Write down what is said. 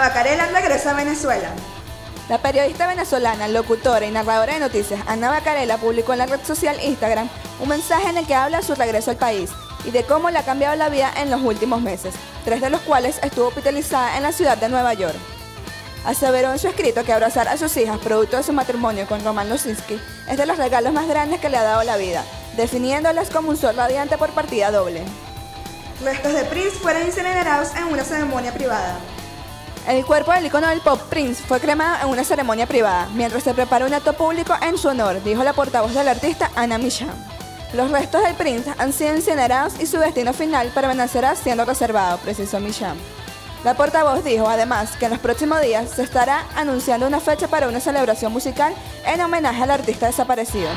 Bacarela regresa a Venezuela. La periodista venezolana, locutora y narradora de noticias Ana Bacarela publicó en la red social Instagram un mensaje en el que habla de su regreso al país y de cómo le ha cambiado la vida en los últimos meses, tres de los cuales estuvo hospitalizada en la ciudad de Nueva York. Aseveró en su escrito que abrazar a sus hijas producto de su matrimonio con Roman Losinski es de los regalos más grandes que le ha dado la vida, definiéndolas como un sol radiante por partida doble. Restos de Prince fueron incinerados en una ceremonia privada. El cuerpo del icono del pop Prince fue cremado en una ceremonia privada, mientras se prepara un acto público en su honor, dijo la portavoz del artista Anna Micham. Los restos del Prince han sido incinerados y su destino final permanecerá siendo reservado, precisó Micham. La portavoz dijo además que en los próximos días se estará anunciando una fecha para una celebración musical en homenaje al artista desaparecido.